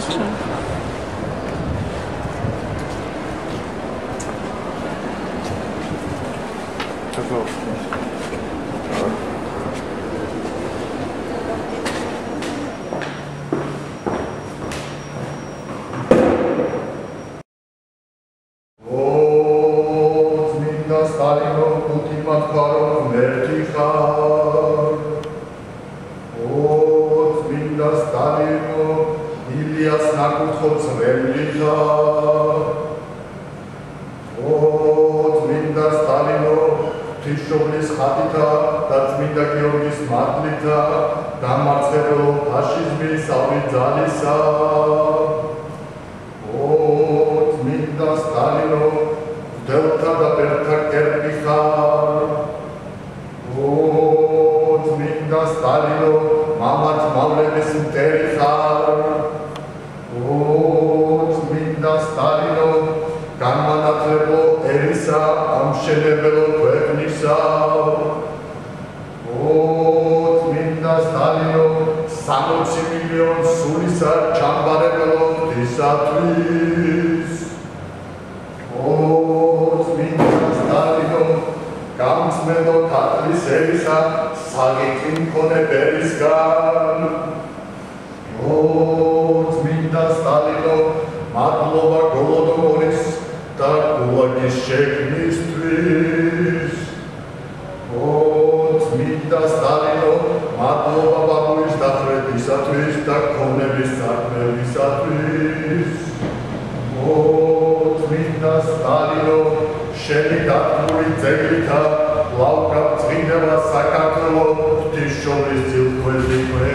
culture. სტალინო პუტინმა თქვა რომ მერტი ილიას ნაკუთხო ძველი ხარ ო წმინდა სტალინო თიშობლის ხატითა და წმინდა გიორგის მადლითა დამარცხებელო ფაშიზმის ავი ძალისა. ო წმინდა სტალინო სტალინო განმანათლებო ერისა ამშენებელო ქვეყნისა ო წმინდა მილიონ სულისა ჩამბარებელო ღვთისათვის. ო წმინდა სტალინო, გამწმენდო თათლისებისა საგიკი მქონე ბერისგან. ო წმინდა სტალინო, მადლობა გულაგის შექმნისთვის. ო წმინდა სტალინო, მადლობა ბაბუის დახვრეტისათვის და ქონების წარმოებისათვის. ო წმინდა სტალინო, შენი დათმული ძეგლითა ლავკა წმინდება საქართველოს ღვთისმშობლის ქვეყანა.